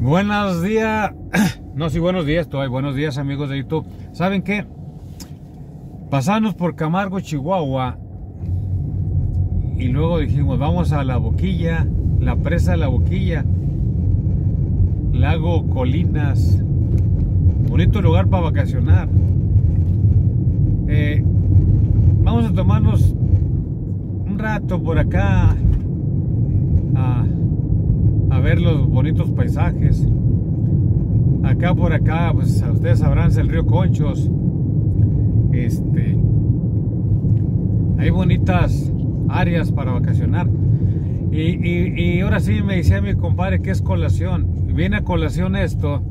Buenos días, no, sí, buenos días, todavía buenos días amigos de YouTube. ¿Saben qué? Pasamos por Camargo, Chihuahua y luego dijimos, vamos a la boquilla, la presa de la boquilla, lago Colinas, bonito lugar para vacacionar. Eh, vamos a tomarnos un rato por acá a ver los bonitos paisajes. Acá por acá, pues ustedes sabrán, es el río Conchos. Este, hay bonitas áreas para vacacionar. Y, ahora sí me decía mi compadre que es colación. Viene a colación esto.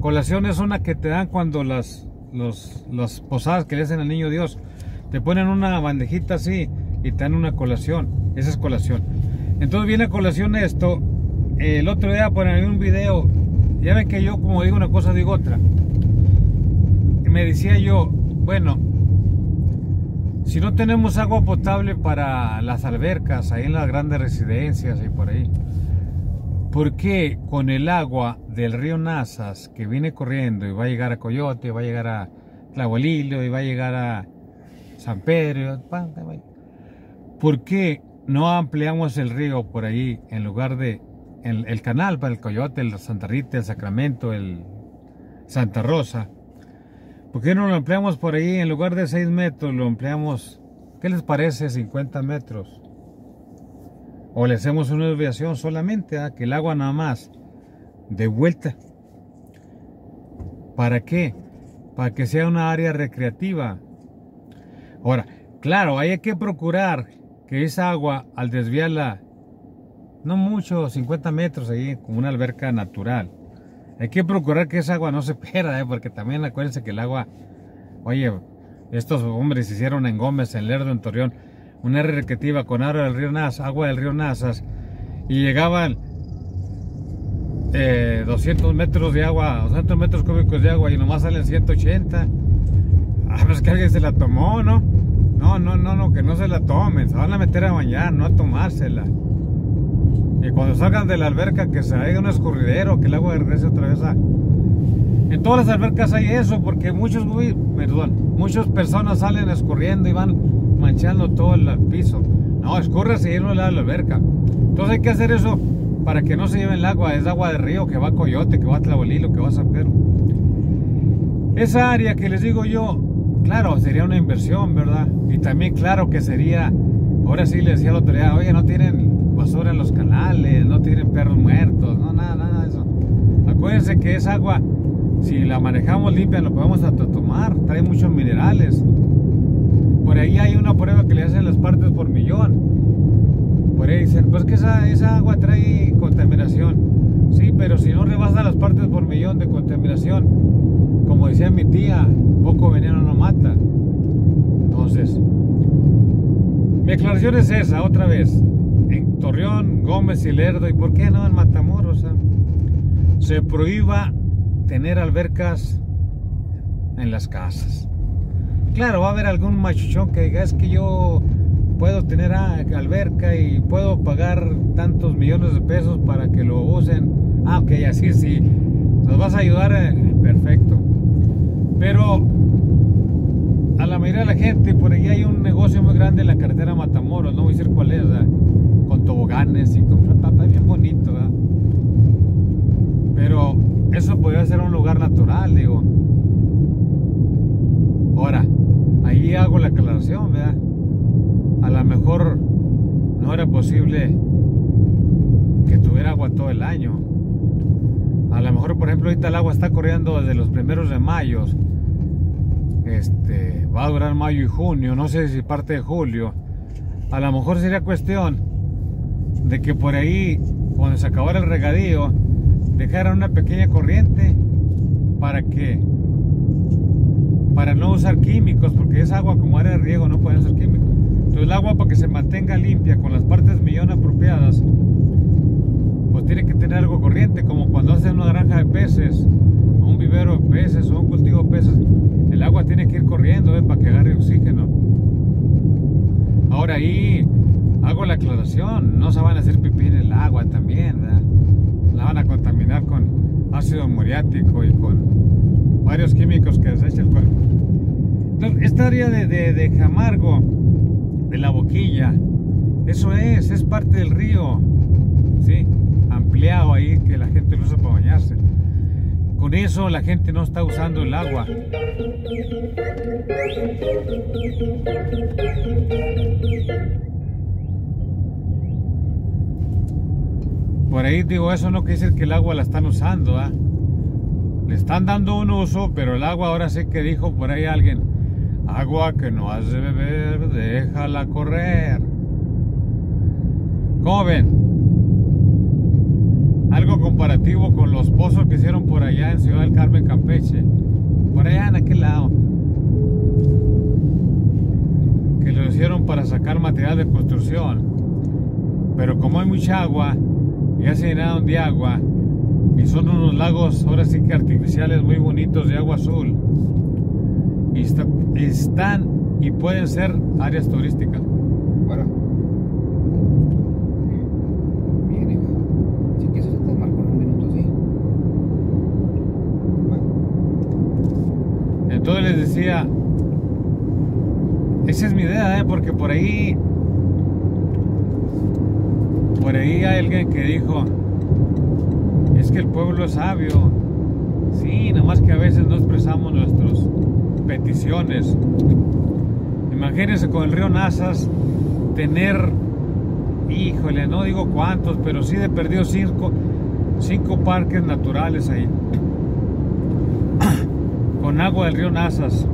Colación es una que te dan cuando las, los, las posadas que le hacen al niño Dios. Te ponen una bandejita así y te dan una colación. Esa es colación. Entonces viene a colación esto el otro día por ahí un video, ya ven que yo como digo una cosa digo otra. Me decía yo, bueno, si no tenemos agua potable para las albercas, ahí en las grandes residencias y por ahí, ¿por qué con el agua del río Nazas que viene corriendo y va a llegar a Coyote, va a llegar a Tlahualilo y va a llegar a San Pedro, ¿por qué no ampliamos el río por ahí en lugar de el, canal para el Coyote, el Santa Rita, el Sacramento, el Santa Rosa. ¿Por qué no lo empleamos por ahí? En lugar de 6 metros, lo empleamos, ¿qué les parece? 50 metros. O le hacemos una desviación solamente, ¿ah? que el agua nada más, de vuelta. ¿Para qué? Para que sea una área recreativa. Ahora, claro, hay que procurar que esa agua, al desviarla no mucho, 50 metros ahí, como una alberca natural. Hay que procurar que esa agua no se pierda, ¿eh? porque también acuérdense que el agua, oye, estos hombres hicieron en Gómez, en Lerdo, en Torreón, una recreativa con agua del río Nazas, agua del río Nazas, y llegaban 200 eh, metros de agua, 200 metros cúbicos de agua, y nomás salen 180. Ah, pues que alguien se la tomó, ¿no? No, no, no, no, que no se la tomen, se van a meter a bañar, no a tomársela. Y cuando salgan de la alberca que se haga un escurridero, que el agua regrese otra vez a... En todas las albercas hay eso, porque muchos, perdón, muchas personas salen escurriendo y van manchando todo el piso. No, escurre y irnos a la alberca. Entonces hay que hacer eso para que no se lleve el agua. Es agua de río que va a Coyote, que va a Tlabolilo, que va a San Pedro. Esa área que les digo yo, claro, sería una inversión, ¿verdad? Y también claro que sería, ahora sí les decía la autoridad, oye, no tienen basura en los canales, no tienen perros muertos, no, nada, nada de eso. Acuérdense que es agua, si la manejamos limpia, lo podemos hasta tomar, trae muchos minerales. Por ahí hay una prueba que le hacen las partes por millón. Por ahí dicen, pues que esa, esa agua trae contaminación. Sí, pero si no rebasa las partes por millón de contaminación, como decía mi tía, poco veneno no mata. Entonces, mi aclaración es esa, otra vez Torreón, Gómez y Lerdo, y por qué no en Matamoros, se prohíba tener albercas en las casas. Claro, va a haber algún machuchón que diga, es que yo puedo tener alberca y puedo pagar tantos millones de pesos para que lo usen. Ah, ok, así sí, nos vas a ayudar, eh, perfecto. Pero a la mayoría de la gente, por ahí hay un negocio muy grande en la carretera Matamoros, no voy a decir cuál es, con toboganes y con papá bien bonito, Pero eso podría ser un lugar natural, digo. Ahora, ahí hago la aclaración, ¿verdad? A lo mejor no era posible que tuviera agua todo el año. A lo mejor, por ejemplo, ahorita el agua está corriendo desde los primeros de mayo. Este, va a durar mayo y junio, no sé si parte de julio. A lo mejor sería cuestión de que por ahí, cuando se acabara el regadío, dejaran una pequeña corriente para que para no usar químicos, porque es agua como área de riego, no pueden usar químicos. Entonces el agua para que se mantenga limpia con las partes millón apropiadas, pues tiene que tener algo corriente, como cuando hacen una granja de peces, un vivero de peces o un cultivo de peces, el agua tiene que ir corriendo ¿eh? para que agarre oxígeno. Ahora ahí hago la aclaración, no se van a hacer pipí en el agua también, La van a contaminar con ácido muriático y con varios químicos que desecha el cuerpo. Entonces, esta área de, de, de Jamargo, de la boquilla, eso es, es parte del río, ¿sí? Ampliado ahí que la gente lo usa para bañarse. Con eso la gente no está usando el agua. Por ahí digo, eso no quiere decir que el agua la están usando, ¿ah? Le están dando un uso, pero el agua ahora sí que dijo por ahí alguien, agua que no has de beber, déjala correr. ¿Cómo ven? Algo comparativo con los pozos que hicieron por allá en Ciudad del Carmen, Campeche. Por allá en aquel lado. Que lo hicieron para sacar material de construcción. Pero como hay mucha agua, ya se llenaron de agua y son unos lagos ahora sí que artificiales muy bonitos de agua azul y están y pueden ser áreas turísticas. Bueno. Bien, hija. Si quieres, te marco en un minuto, sí. Bueno. Entonces les decía, ¿eh? porque por ahí por ahí hay alguien que dijo, es que el pueblo es sabio. Sí, nomás que a veces no expresamos nuestras peticiones. Imagínense con el río Nazas tener, híjole, no digo cuántos, pero sí de perdido cinco, cinco parques naturales ahí. con agua del río Nazas.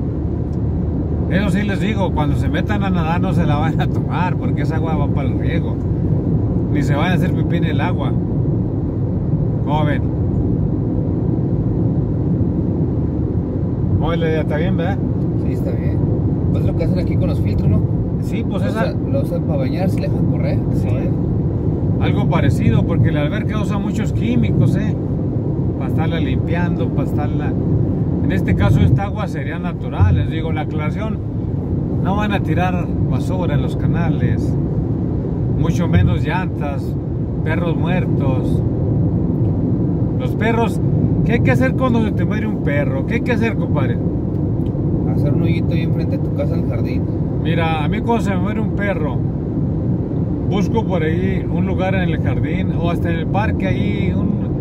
Eso sí les digo, cuando se metan a nadar no se la van a tomar porque esa agua va para el riego ni se vaya a hacer pipí en el agua. Joven. Oye, está bien, ¿verdad? Sí, está bien. Pues lo que hacen aquí con los filtros, ¿no? Sí, pues Lo esa. usan- Lo usan para bañarse le dejan correr. Sí. Algo parecido, porque la alberca usa muchos químicos, ¿eh? Para estarla limpiando, para estarla. En este caso, esta agua sería natural. Les digo, la aclaración, no van a tirar basura en los canales, mucho menos llantas, perros muertos. Los perros, ¿qué hay que hacer cuando se te muere un perro? ¿Qué hay que hacer, compadre? Hacer un hoyito ahí enfrente de tu casa en el jardín. Mira, a mí cuando se me muere un perro, busco por ahí un lugar en el jardín o hasta en el parque ahí, un,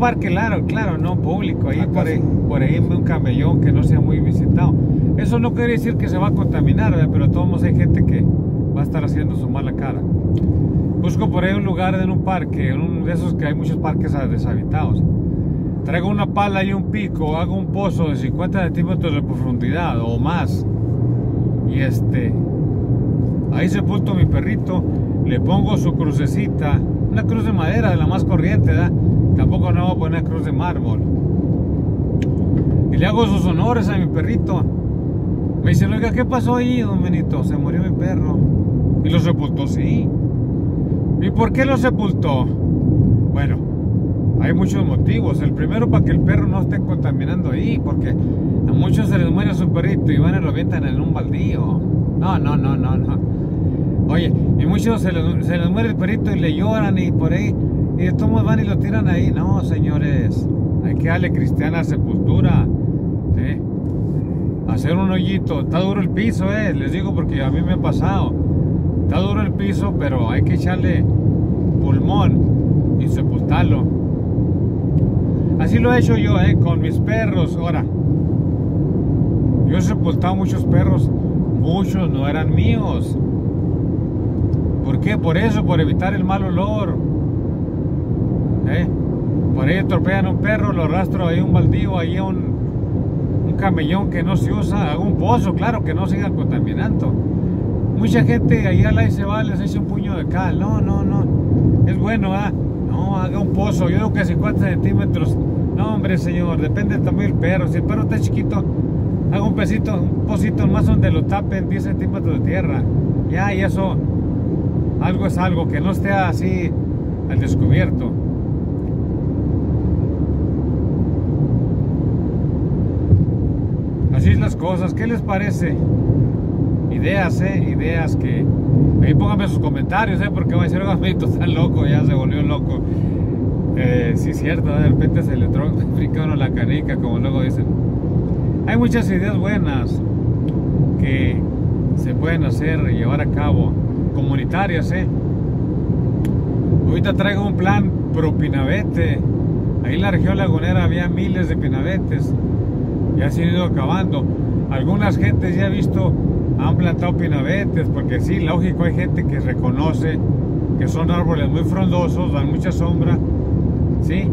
parque claro, claro, no público, ahí por ahí, por ahí un camellón que no sea muy visitado. Eso no quiere decir que se va a contaminar, ¿verdad? pero todos hay gente que va a estar haciendo su mala cara. Busco por ahí un lugar en un parque, en uno de esos que hay muchos parques deshabitados. Traigo una pala y un pico, hago un pozo de 50 centímetros de profundidad o más. Y este, ahí sepulto a mi perrito, le pongo su crucecita, una cruz de madera de la más corriente, ¿verdad? Tampoco no voy a poner cruz de mármol. Y le hago sus honores a mi perrito. Me dicen, oiga, ¿qué pasó ahí, don Benito? Se murió mi perro. Y lo sepultó, sí. ¿Y por qué lo sepultó? Bueno, hay muchos motivos. El primero para que el perro no esté contaminando ahí, porque a muchos se les muere su perrito y van y lo avientan en un baldío. No, no, no, no, no. Oye, y muchos se se les muere el perrito y le lloran y por ahí, y modos van y lo tiran ahí. No, señores, hay que darle cristiana sepultura. Hacer un hoyito. Está duro el piso, eh. Les digo porque a mí me ha pasado. Está duro el piso, pero hay que echarle pulmón y sepultarlo. Así lo he hecho yo, eh, con mis perros. Ahora, yo he sepultado muchos perros. Muchos no eran míos. ¿Por qué? Por eso, por evitar el mal olor. Por ahí atropellan a un perro, lo arrastro ahí a un baldío, ahí a un, un camellón que no se usa, hago un pozo, claro, que no siga contaminando. Mucha gente ahí al aire se va, les echa un puño de cal. No, no, no. Es bueno, ¿ah? No, haga un pozo. Yo digo que 50 centímetros. No, hombre, señor, depende también del perro. Si el perro está chiquito, haga un pesito, un pocito más donde lo tapen 10 centímetros de tierra. Ya, y eso, algo es algo, que no esté así al descubierto. Así es las cosas. ¿Qué les parece? Ideas, ¿eh? Ideas que... Ahí pónganme sus comentarios, ¿eh? Porque va a decir, Gamito está loco, ya se volvió loco. Eh, sí, cierto, de repente se le brinca uno la canica, como luego dicen. Hay muchas ideas buenas que se pueden hacer llevar a cabo, comunitarias, ¿eh? Ahorita traigo un plan pro Pinabete. Ahí en la región lagunera había miles de pinabetes. Ya se han ido acabando. Algunas gentes ya he visto han plantado pinabetes, porque sí, lógico, hay gente que reconoce que son árboles muy frondosos, dan mucha sombra, ¿sí?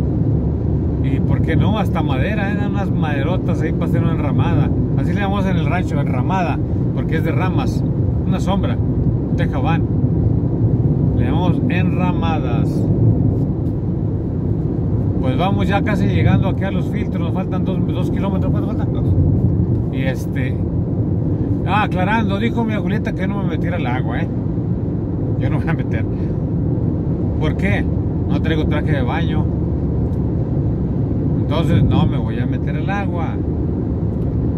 Y por qué no, hasta madera, unas maderotas ahí para hacer una enramada. Así le llamamos en el rancho, enramada, porque es de ramas, una sombra, un tejabán. Le llamamos enramadas. Pues vamos ya casi llegando aquí a los filtros, nos faltan dos, dos kilómetros, ¿cuánto faltan? Y este... Ah, aclarando, dijo mi abuelita que no me metiera al agua, ¿eh? Yo no me voy a meter. ¿Por qué? No traigo traje de baño. Entonces no me voy a meter al agua.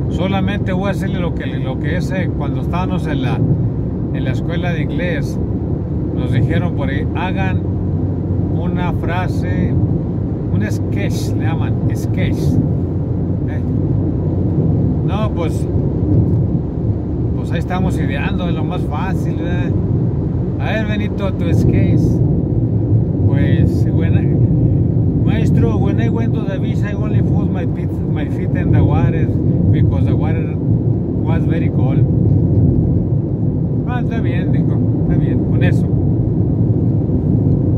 Solamente voy a hacerle lo que, lo que es eh, cuando estábamos en la, en la escuela de inglés. Nos dijeron por ahí, hagan una frase, un sketch, le llaman, sketch. No, pues, pues ahí estamos ideando, es lo más fácil. ¿verdad? A ver, Benito, tu sketch. Pues, bueno, maestro, when I went to the beach, I only put my feet, my feet in the water because the water was very cold. Ah, está bien, dijo, está bien, con eso.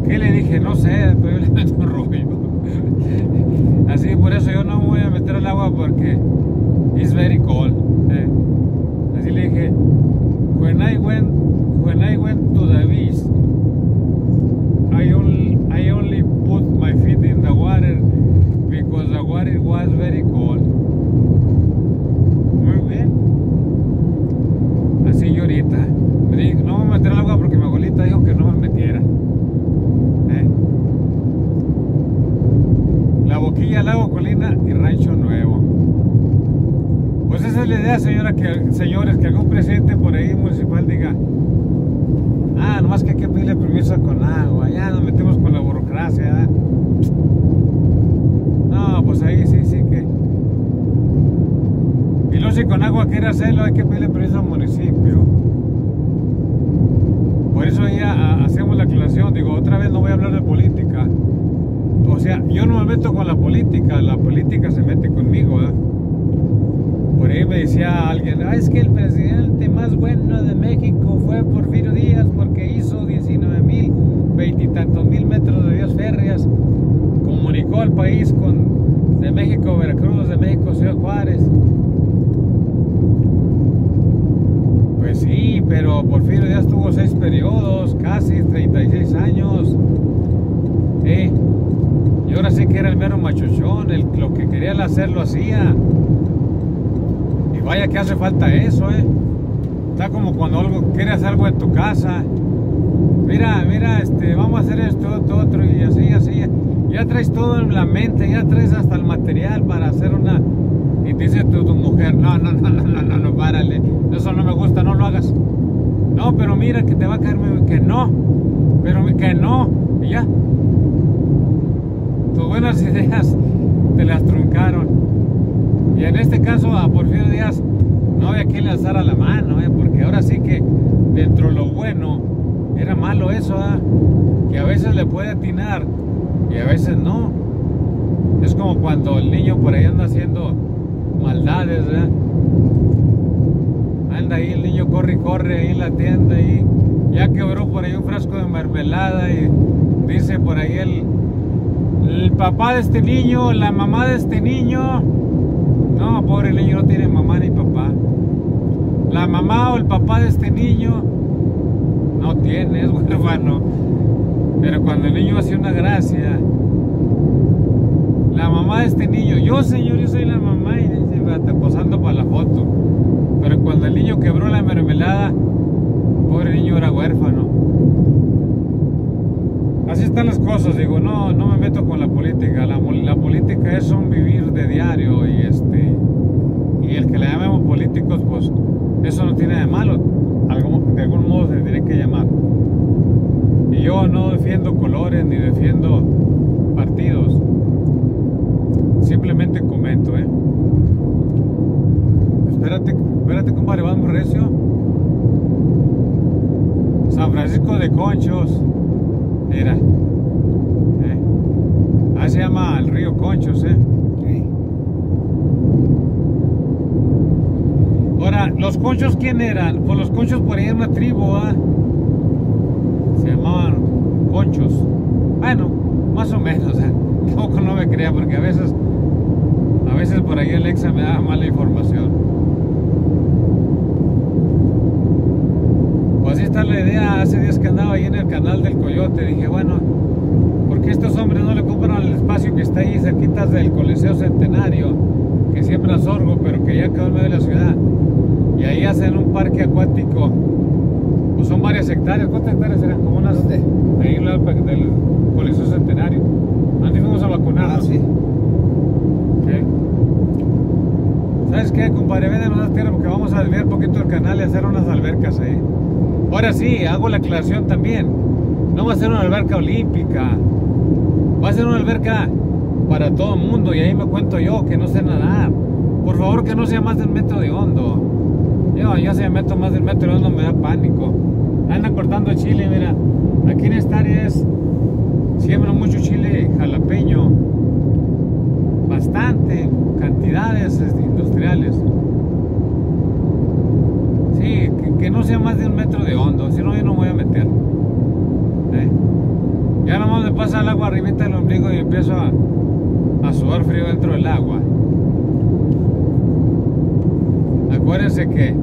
¿Qué le dije? No sé, pero le meto un rollo. Así, por eso yo no me voy a meter al agua porque it's very cold. eh. Así le dije, when I went, when I went to the beach, I only, I only put my feet in the water because the water was very cold. Muy bien. Así yo ahorita. Me dije, no me voy a meter al agua porque mi abuelita dijo que no me metiera. ¿Eh? La boquilla, lago Colina y Rancho Nuevo. Pues esa es la idea, señora, que, señores, que algún presidente por ahí municipal diga, ah, nomás que hay que pedirle permiso con agua, ya nos metemos con la burocracia. No, pues ahí sí, sí que. Y luego si con agua quiere hacerlo, hay que pedirle permiso al municipio. Por eso ya hacemos la aclaración, digo, otra vez no voy a hablar de política. O sea, yo no me meto con la política, la política se mete conmigo, ¿verdad? Por ahí me decía alguien, ah, es que el presidente más bueno de México fue Porfirio Díaz porque hizo 19 mil, veintitantos mil metros de vías férreas, comunicó al país con de México Veracruz, de México Ciudad Juárez. Pues sí, pero Porfirio Díaz tuvo seis periodos, casi 36 años. ¿eh? Y ahora sí que era el mero machuchón, lo que quería hacer lo hacía. Vaya que hace falta eso, ¿eh? Está como cuando algo quieres algo en tu casa. Mira, mira, este, vamos a hacer esto, esto, otro, y así, así. Ya traes todo en la mente, ya traes hasta el material para hacer una. Y te dice tu, mujer, no, no, no, no, no, no, no, párale. Eso no me gusta, no lo hagas. No, pero mira que te va a caer, que no. Pero que no. Y ya. Tus buenas ideas te las truncaron. Y en este caso a Porfirio Díaz no había quien le alzara la mano, ¿eh? porque ahora sí que dentro de lo bueno era malo eso, que a veces le puede atinar y a veces no. Es como cuando el niño por ahí anda haciendo maldades, ¿verdad? Anda ahí, el niño corre y corre ahí en la tienda y ya quebró por ahí un frasco de mermelada y dice por ahí el, el papá de este niño, la mamá de este niño. No, pobre niño no tiene mamá ni papá. La mamá o el papá de este niño no tiene, es huérfano. Pero cuando el niño hace una gracia, la mamá de este niño, yo señor, yo soy la mamá y dice, "Vete posando para la foto. Pero cuando el niño quebró la mermelada, pobre niño era huérfano. Así están las cosas, digo, no, no me meto con la política. La, política es un vivir de diario y este y el que le llamemos políticos, pues eso no tiene de malo. De algún modo se tiene que llamar. Y yo no defiendo colores ni defiendo partidos. Simplemente comento, ¿eh? Espérate, espérate, compadre, vamos recio. San Francisco de Conchos. Mira. ¿eh? Ahí se llama el río Conchos, ¿eh? Sí. Ahora, ¿los conchos quién eran? Pues los conchos por ahí era una tribu, ¿ah? Se llamaban conchos. Bueno, más o menos, ¿eh? Tampoco no me crea porque a veces, a veces por ahí Alexa me da mala información. La idea. Hace días que andaba ahí en el canal del Coyote, dije, bueno, ¿por qué estos hombres no le compran el espacio que está ahí cerquitas del Coliseo Centenario? Que siembra sorgo, pero que ya quedó en medio de la ciudad. Y ahí hacen un parque acuático. Pues son varias hectáreas. ¿Cuántas hectáreas eran? Como unas. ¿Dónde? Ahí del Coliseo Centenario. Antes fuimos a vacunarnos. Ah, sí. ¿Sabes qué, compadre? Ven a nuestra tierra porque vamos a desviar un poquito el canal y hacer unas albercas ahí. Ahora sí, hago la aclaración también. No va a ser una alberca olímpica. Va a ser una alberca para todo el mundo y ahí me cuento yo que no sé nadar. Por favor, que no sea más del metro de hondo. Yo, yo si me meto más del metro de hondo me da pánico. Andan cortando chile, mira. Aquí en esta área es mucho chile jalapeño bastante cantidades este, industriales. Que, no sea más de un metro de hondo, si no yo no voy a meter. ¿Eh? Ya nomás me pasa el agua arribita del ombligo y empiezo a, a sudar frío dentro del agua. Acuérdense que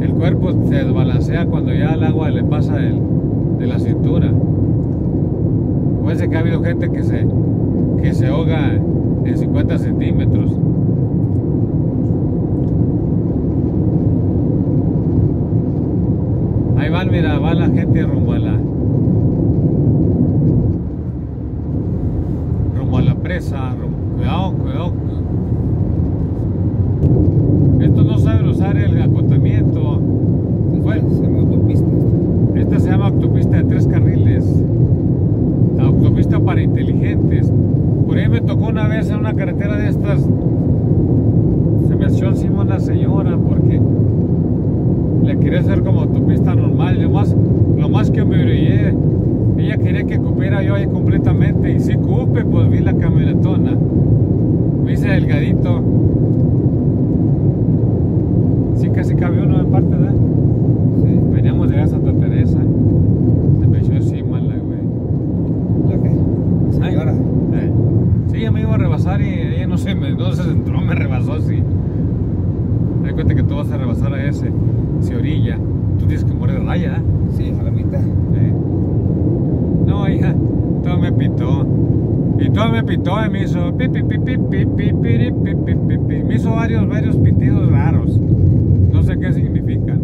el cuerpo se desbalancea cuando ya el agua le pasa de la cintura. Acuérdense que ha habido gente que se, que se ahoga en 50 centímetros. Ahí van, mira, va la gente rumbo a la rumbo a la presa, rumbo- cuidado, cuidado. Estos no saben usar el acotamiento. Fue- Se llama autopista. esta se llama autopista de tres carriles. La autopista para inteligentes. Por ahí me tocó una vez en una carretera de estas. Se me echó encima una señora porque le quería hacer como autopista normal. Lo más, lo más que me brillé. Ella quería que cupiera yo ahí completamente. Y si cupe, pues vi la camionetona. Me hice delgadito. Sí, casi cabe uno en parte, ¿verdad? Sí. Veníamos de Santa Teresa. Se me echó encima la güey. ¿La qué? Ay, Señora. eh. Sí, ella me iba a rebasar y ella no se, me, no se centró, me rebasó así. Di cuenta que tú vas a rebasar a ese. Se orilla. Tú tienes que morir de raya, ¿eh? Sí, a la mitad. Eh. No, hija, todo me pitó. Y todo me pitó y me hizo pi, pi, pi, pi, pi, pi, piri, pi, pi, pi, pi. Me hizo varios, varios pitidos raros. No sé qué significan.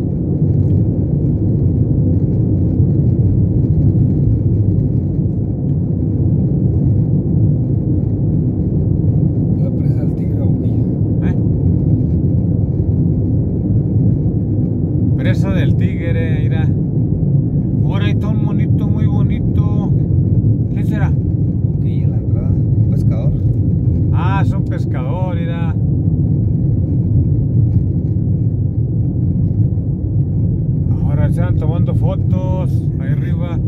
La presa del tigre a boquilla. ¿Eh? Presa del tigre, mira. Ahora hay todo un monito muy bonito. ¿Qué será? Boquilla en la entrada. Un pescador. Ah, es un pescador, mira. Ahora están tomando fotos ahí arriba.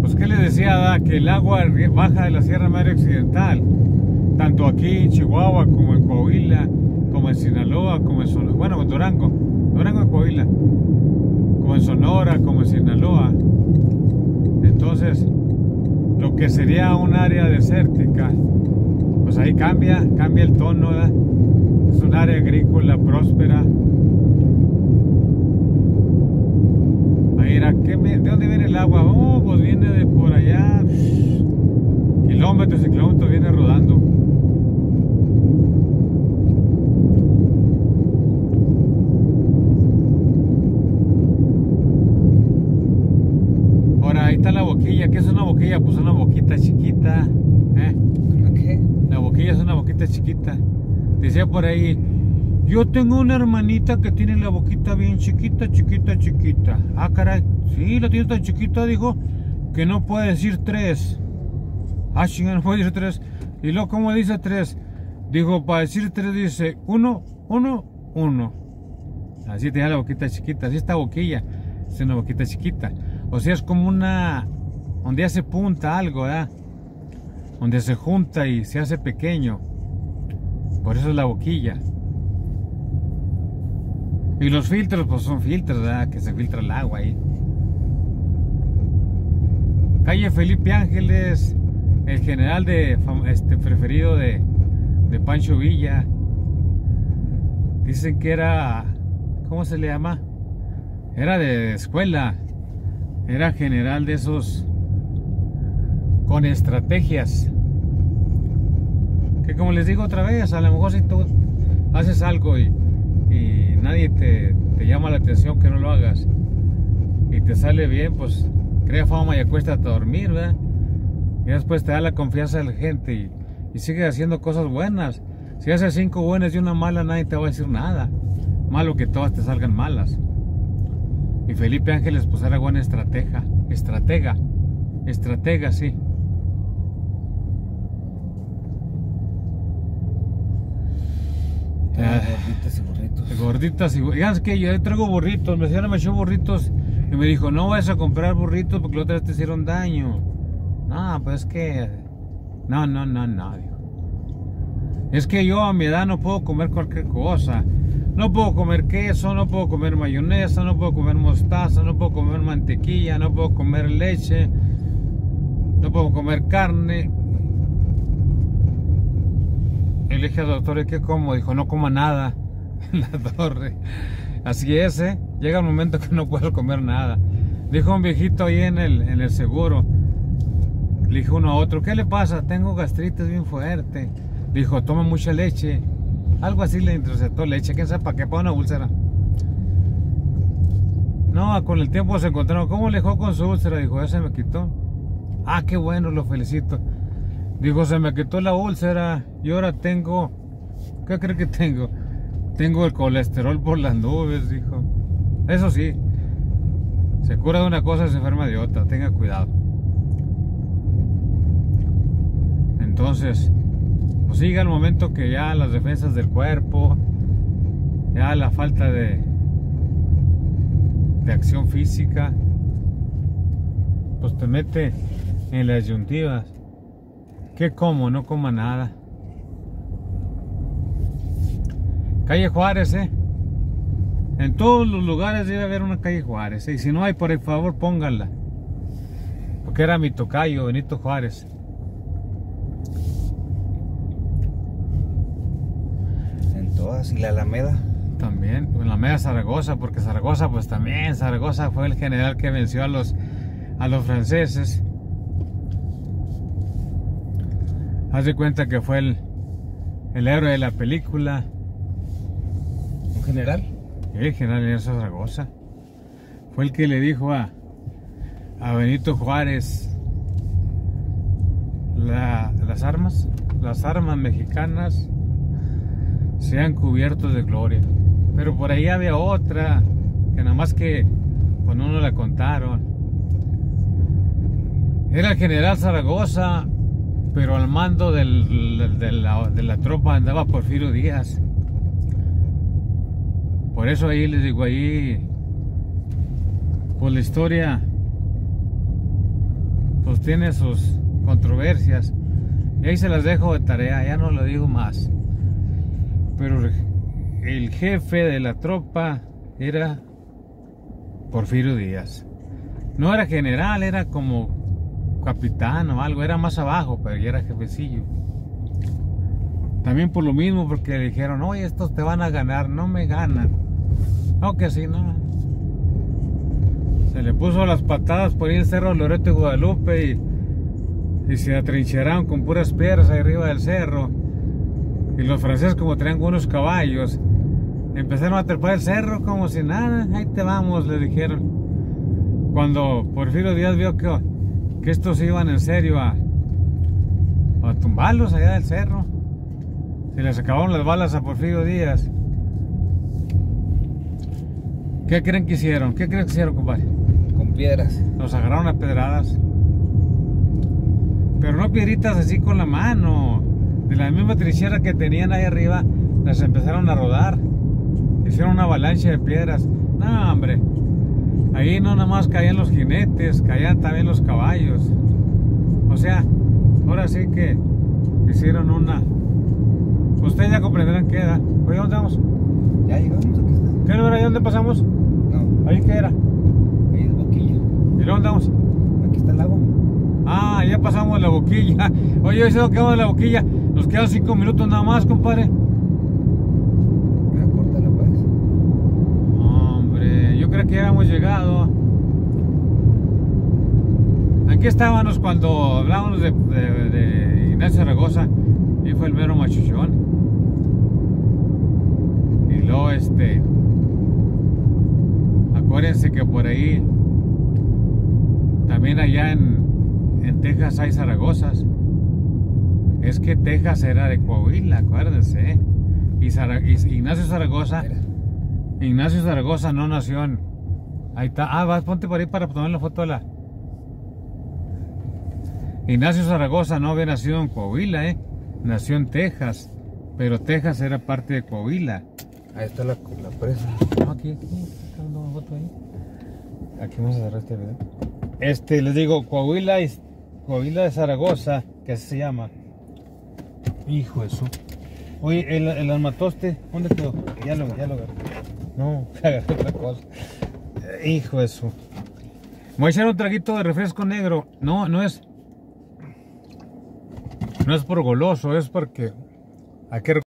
Pues qué les decía, da? que el agua ri- baja de la Sierra Madre Occidental, tanto aquí en Chihuahua como en Coahuila, como en Sinaloa, como en Sonora, bueno, en Durango, Durango y Coahuila, como en Sonora, como en Sinaloa. Entonces, lo que sería un área desértica, pues ahí cambia, cambia el tono. Es un área agrícola próspera. Ahí era, ¿qué me- ¿de dónde viene el agua? Oh, pues viene de por allá. Kilómetros y kilómetros viene rodando. Ahora, ahí está la boquilla. ¿Qué es una boquilla? Pues una boquita chiquita. Es una boquita chiquita. Decía por ahí Yo tengo una hermanita que tiene la boquita bien chiquita, chiquita, chiquita. Ah, caray. Sí, la tiene tan chiquita, dijo, que no puede decir tres. Ah, chinga, no puede decir tres. Y luego, ¿cómo dice tres? Dijo, para decir tres dice uno, uno, uno. Así tenía la boquita chiquita. Así está boquilla. Es una boquita chiquita. O sea, es como una... Donde ya se punta algo, ¿verdad? Donde se junta y se hace pequeño. Por eso es la boquilla. Y los filtros, pues son filtros, ¿verdad? Que se filtra el agua ahí. Calle Felipe Ángeles, el general de este preferido de, de Pancho Villa. Dicen que era, ¿cómo se le llama? Era de escuela. Era general de esos con estrategias. Que como les digo otra vez, a lo mejor si tú haces algo y nadie te, llama la atención que no lo hagas y te sale bien, pues crea fama y acuéstate a dormir, ¿verdad? Y después te da la confianza de la gente y, y sigue haciendo cosas buenas. Si haces cinco buenas y una mala, nadie te va a decir nada. Malo que todas te salgan malas. Y Felipe Ángeles, pues era buena estratega. Estratega. Estratega, sí. Ah, gorditas y burritos. Gorditas y burritos. que yo traigo burritos. Me decían, me echó burritos. Y me dijo, no vas a comprar burritos porque los otros te hicieron daño. No, pues es que. No, no, no, no. Es que yo a mi edad no puedo comer cualquier cosa. No puedo comer queso, no puedo comer mayonesa, no puedo comer mostaza, no puedo comer mantequilla, no puedo comer leche, no puedo comer carne. Y le dije al doctor, ¿qué como? Dijo, no coma nada en la torre. Así es, ¿eh? Llega un momento que no puedo comer nada. Dijo un viejito ahí en el, en el seguro. Le dijo uno a otro, ¿qué le pasa? Tengo gastritis bien fuerte. Dijo, toma mucha leche. Algo así le interceptó leche. ¿Quién sabe para qué? Para una úlcera. No, con el tiempo se encontraron. ¿Cómo le dejó con su úlcera? Dijo, ya se me quitó. Ah, qué bueno, lo felicito. Dijo, se me quitó la úlcera y ahora tengo... ¿Qué cree que tengo? Tengo el colesterol por las nubes, dijo. Eso sí, se cura de una cosa y se enferma de otra, tenga cuidado. Entonces, pues siga el momento que ya las defensas del cuerpo, ya la falta de, de acción física, pues te mete en las yuntivas. ¿Qué como? No coma nada. Calle Juárez, ¿eh? En todos los lugares debe haber una calle Juárez. ¿eh? Y si no hay, por favor, pónganla. Porque era mi tocayo, Benito Juárez. En todas. ¿Y la Alameda? También. En la Alameda Zaragoza, porque Zaragoza, pues también. Zaragoza fue el general que venció a los, a los franceses. Haz de cuenta que fue el, el héroe de la película. ¿Un general? El general de Zaragoza. Fue el que le dijo a, a Benito Juárez las armas, las armas mexicanas sean cubiertos de gloria. Pero por ahí había otra que nada más que pues no nos la contaron. Era el general Zaragoza pero al mando de, la, tropa andaba Porfirio Díaz. Por eso ahí les digo, ahí, pues la historia, pues tiene sus controversias. Y ahí se las dejo de tarea, ya no lo digo más. Pero el jefe de la tropa era Porfirio Díaz. No era general, era como capitán o algo, era más abajo, pero ya era jefecillo. También por lo mismo, porque le dijeron, oye, estos te van a ganar, no me ganan. No, que sí, no. Se le puso las patadas por ahí el cerro Loreto y Guadalupe y, se atrincheraron con puras piedras ahí arriba del cerro. Y los franceses, como traían unos caballos, empezaron a trepar el cerro como si nada, ahí te vamos, le dijeron. Cuando Porfirio Díaz vio que que estos iban en serio a, a tumbarlos allá del cerro. Se les acabaron las balas a Porfirio Díaz. ¿Qué creen que hicieron? ¿Qué creen que hicieron, compadre? Con piedras. Nos agarraron a pedradas. Pero no piedritas así con la mano. De la misma trinchera que tenían ahí arriba, las empezaron a rodar. Hicieron una avalancha de piedras. No, hombre. Ahí no nada más caían los jinetes, caían también los caballos. O sea, ahora sí que hicieron una. Ustedes ya comprenderán qué era. Oye, ¿dónde vamos? Ya llegamos, aquí está. ¿Qué era? ¿Dónde pasamos? No, ¿Ahí qué era? ahí es boquilla. ¿Y luego dónde vamos? Aquí está el lago. Ah, ya pasamos la boquilla. Oye, hoy se nos quedamos la boquilla. Nos quedan cinco minutos nada más, compadre. Ya, córtala pues. Ya hemos llegado. Aquí estábamos cuando hablábamos de, de- de Ignacio Zaragoza y fue el mero machuchón. Y luego, este. Acuérdense que por ahí, también allá en, en Texas hay Zaragozas. Es que Texas era de Coahuila, acuérdense. ¿eh? Y, Zara- y Ignacio Zaragoza. Ignacio Zaragoza no nació en. Ahí está. Ah, vas, ponte por ahí para tomar la foto de la. Ignacio Zaragoza no había nacido en Coahuila, ¿eh? Nació en Texas. Pero Texas era parte de Coahuila. Ahí está la, la presa. No, aquí, aquí, está dando una foto ahí. Aquí vamos a cerrar este video. Este, les digo, Coahuila y Coahuila de Zaragoza, que así se llama. Hijo de su. Oye, el, el armatoste, ¿dónde quedó? Ya lo, ya lo agarré. No, agarré otra cosa. Hijo. Me voy a echar un traguito de refresco negro. No, no es. No es por goloso, es porque